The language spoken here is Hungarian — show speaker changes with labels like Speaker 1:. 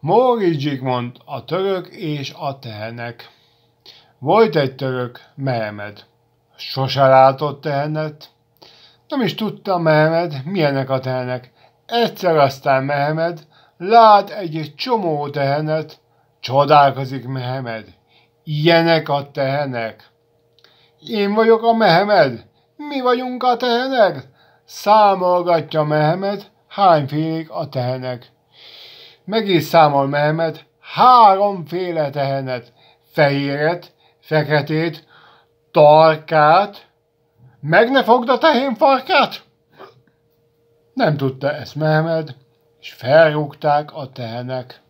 Speaker 1: Móricz Zsigmond, a török és a tehenek. Volt egy török, Mehmed. Sose látott tehenet. Nem is tudta Mehmed, milyenek a tehenek. Egyszer aztán Mehmed lát egy csomó tehenet, csodálkozik Mehmed. Ilyenek a tehenek. Én vagyok a Mehmed, mi vagyunk a tehenek? Számolgatja Mehmed, hányfélék a tehenek. Meg is számol Mehmed háromféle tehenet, fehéret, feketét, tarkát, meg ne fogd a tehén farkát? Nem tudta ezt Mehmed, és felrúgták a tehenek.